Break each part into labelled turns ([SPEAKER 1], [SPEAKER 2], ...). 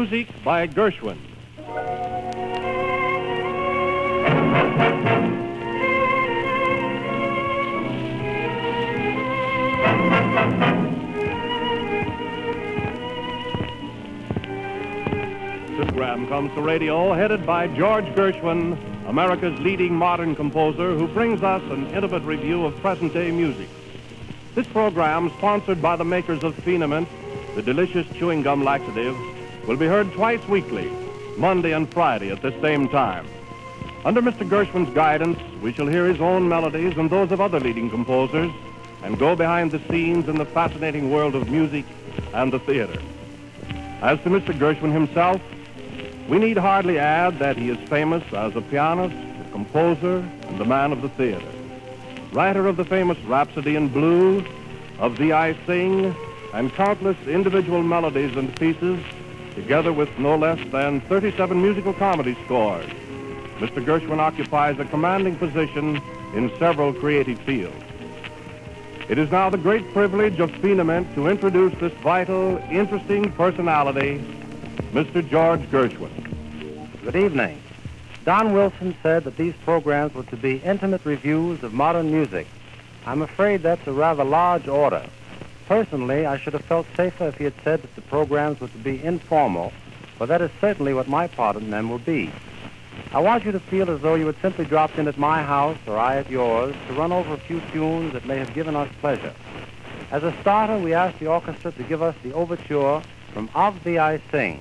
[SPEAKER 1] Music by Gershwin. This program comes to radio headed by George Gershwin, America's leading modern composer, who brings us an intimate review of present day music. This program, sponsored by the makers of Feen-a-mint, the delicious chewing gum laxative, will be heard twice weekly, Monday and Friday at this same time. Under Mr. Gershwin's guidance, we shall hear his own melodies and those of other leading composers and go behind the scenes in the fascinating world of music and the theater. As to Mr. Gershwin himself, we need hardly add that he is famous as a pianist, a composer, and a man of the theater. Writer of the famous Rhapsody in Blue, of Thee I Sing, and countless individual melodies and pieces, together with no less than 37 musical comedy scores. Mr. Gershwin occupies a commanding position in several creative fields. It is now the great privilege of Feen-a-mint to introduce this vital, interesting personality, Mr. George Gershwin.
[SPEAKER 2] Good evening. Don Wilson said that these programs were to be intimate reviews of modern music. I'm afraid that's a rather large order. Personally, I should have felt safer if he had said that the programs were to be informal, for that is certainly what my part in them will be. I want you to feel as though you had simply dropped in at my house or I at yours to run over a few tunes that may have given us pleasure. As a starter, we ask the orchestra to give us the overture from Of Thee I Sing.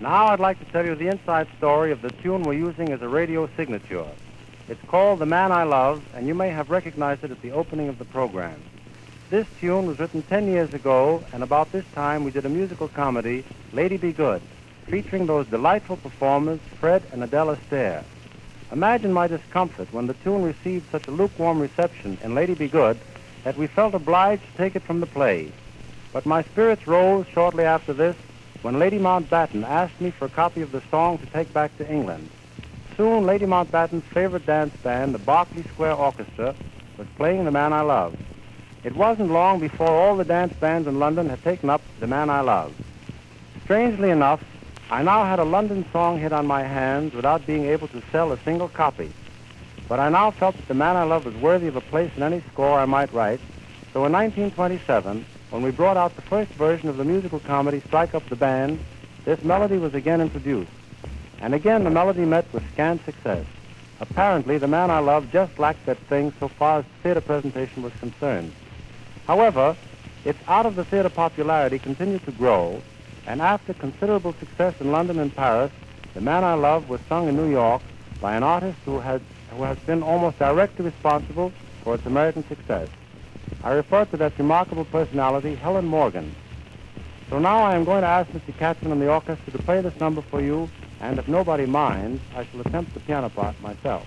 [SPEAKER 2] Now I'd like to tell you the inside story of the tune we're using as a radio signature. It's called The Man I Love, and you may have recognized it at the opening of the program. This tune was written 10 years ago, and about this time we did a musical comedy, Lady Be Good, featuring those delightful performers, Fred and Adele Astaire. Imagine my discomfort when the tune received such a lukewarm reception in Lady Be Good that we felt obliged to take it from the play. But my spirits rose shortly after this when Lady Mountbatten asked me for a copy of the song to take back to England. Soon, Lady Mountbatten's favorite dance band, the Berkeley Square Orchestra, was playing The Man I Love. It wasn't long before all the dance bands in London had taken up The Man I Love. Strangely enough, I now had a London song hit on my hands without being able to sell a single copy. But I now felt that The Man I Love was worthy of a place in any score I might write, so in 1927, when we brought out the first version of the musical comedy Strike Up the Band, this melody was again introduced. And again, the melody met with scant success. Apparently, the man I loved just lacked that thing so far as theater presentation was concerned. However, its out of the theater popularity continued to grow, and after considerable success in London and Paris, The Man I Love was sung in New York by an artist who, had, who has been almost directly responsible for its American success. I refer to that remarkable personality, Helen Morgan. So now I am going to ask Mr. Katzman and the orchestra to play this number for you and if nobody minds, I shall attempt the piano part myself.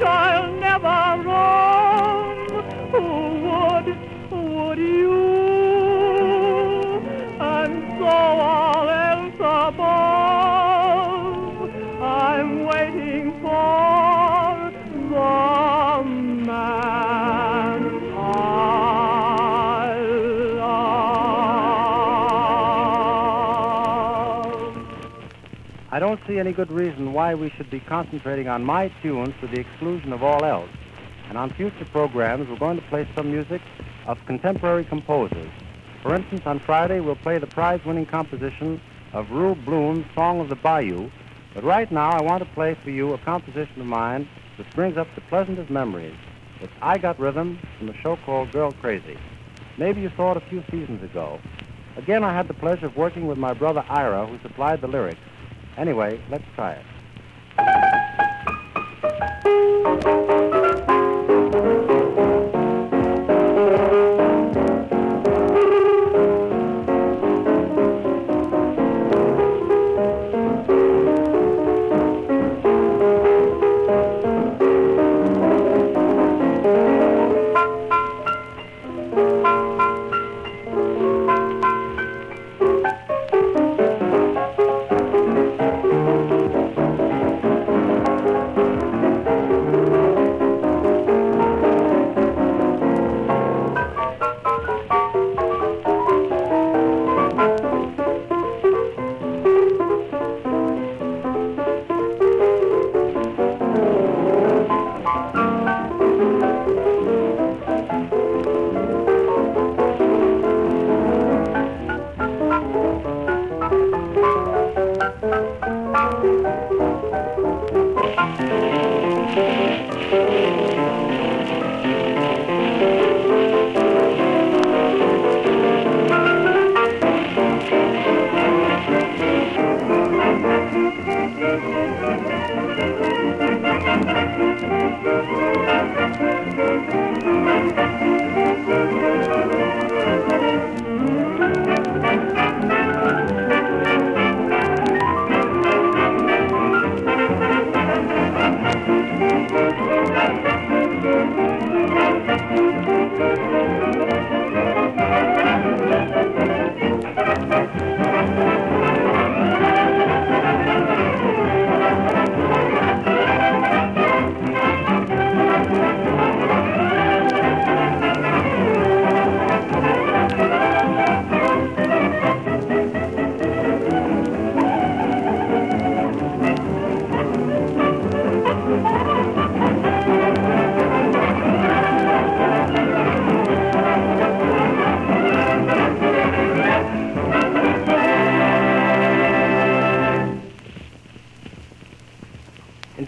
[SPEAKER 2] God. Don't see any good reason why we should be concentrating on my tunes to the exclusion of all else. And on future programs, we're going to play some music of contemporary composers. For instance, on Friday, we'll play the prize-winning composition of Rube Bloom's Song of the Bayou. But right now, I want to play for you a composition of mine which brings up the pleasantest memories. It's I Got Rhythm from a show called Girl Crazy. Maybe you saw it a few seasons ago. Again, I had the pleasure of working with my brother Ira, who supplied the lyrics. Anyway, let's try it.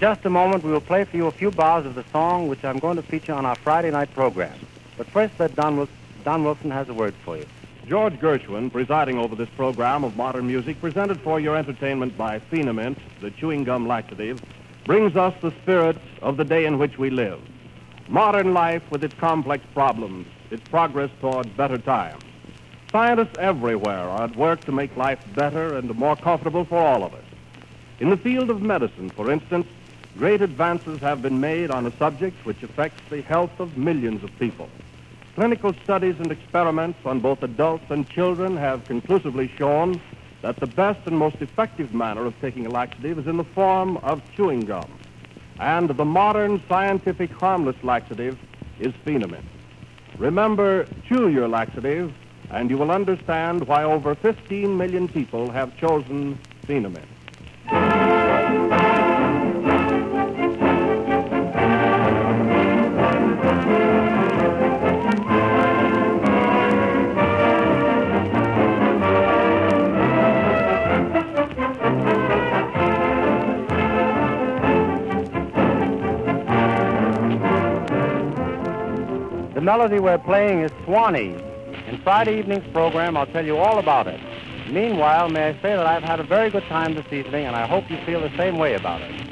[SPEAKER 2] Just a moment, we will play for you a few bars of the song which I'm going to feature on our Friday night program. But first, let Don, Wil- Don Wilson has a word for you.
[SPEAKER 1] George Gershwin, presiding over this program of modern music, presented for your entertainment by Feen-a-mint, the chewing gum laxative, brings us the spirit of the day in which we live. Modern life with its complex problems, its progress toward better times. Scientists everywhere are at work to make life better and more comfortable for all of us. In the field of medicine, for instance, great advances have been made on a subject which affects the health of millions of people. Clinical studies and experiments on both adults and children have conclusively shown that the best and most effective manner of taking a laxative is in the form of chewing gum. And the modern scientific harmless laxative is Feen-a-mint. Remember, chew your laxative, and you will understand why over 15 million people have chosen
[SPEAKER 2] Feen-a-mint. Melody we're playing is Swanee. In Friday evening's program, I'll tell you all about it. Meanwhile, may I say that I've had a very good time this evening, and I hope you feel the same way about it.